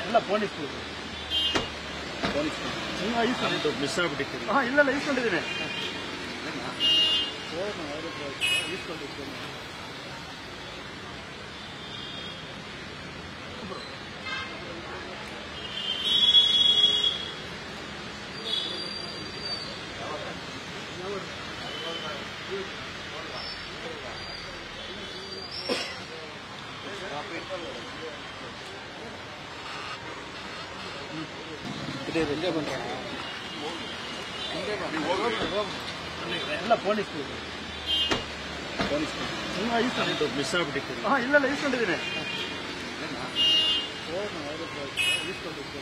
ಎಲ್ಲ police miss ಆಗ್ಬಿಟ್ಟಿತ್ತು ಹಾ ಇಲ್ಲ என்ஜாய் பண்ணுறாங்க எல்லாம் போலீஸ் போலீஸ் நீங்கள் யூஸ் பண்ணிட்டு மிஸ் ஆகிட்டு ஆ இல்லை இல்லை யூஸ் பண்ணிட்டுதுண்ணே யூஸ் பண்ணிட்டு